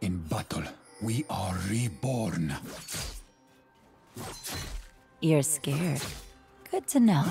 In battle, we are reborn. You're scared. Good to know.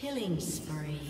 Killing spree.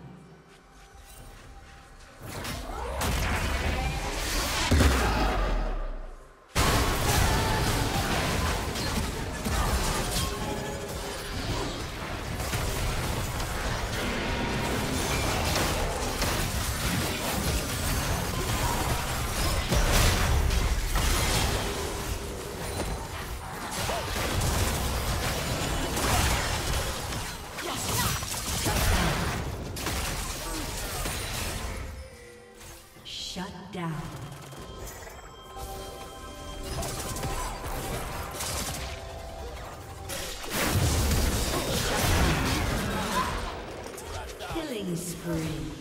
Killing spree.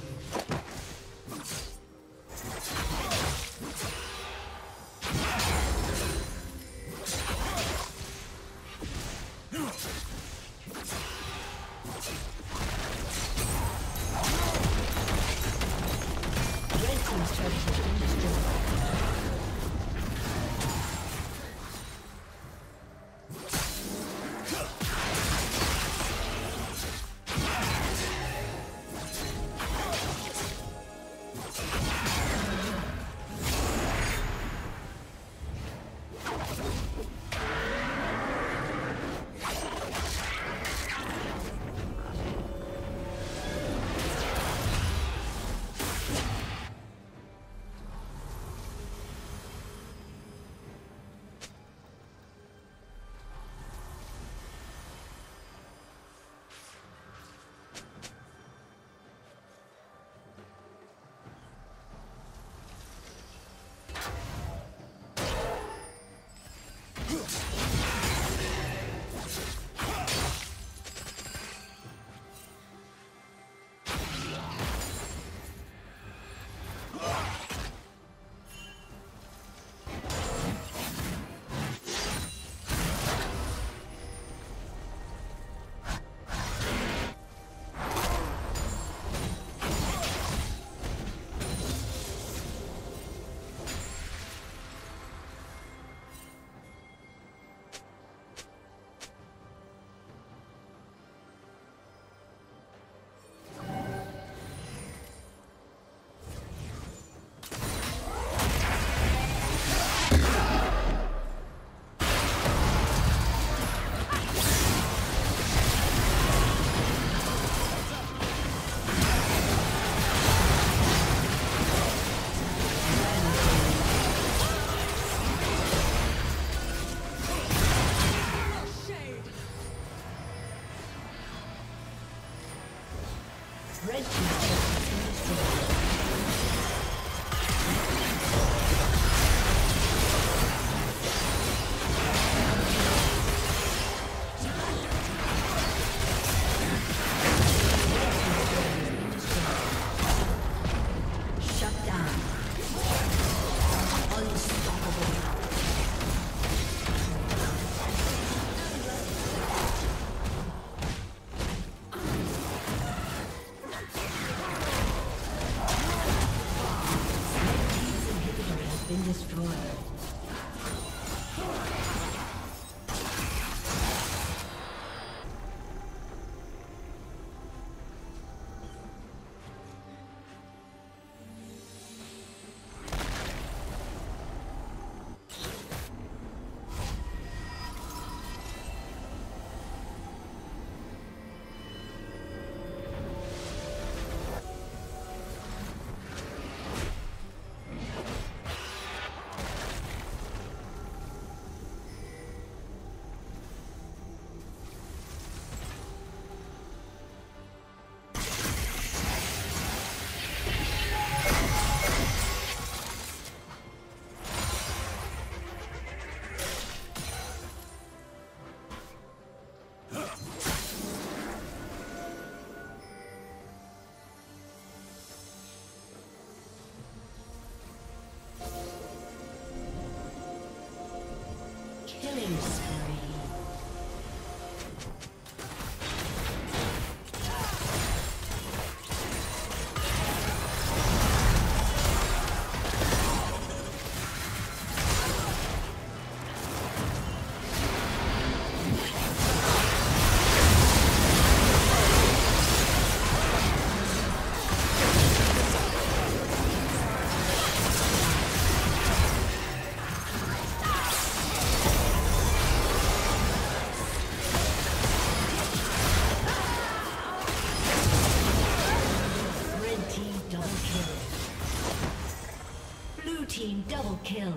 Kill.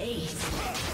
Ace.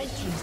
Red Team's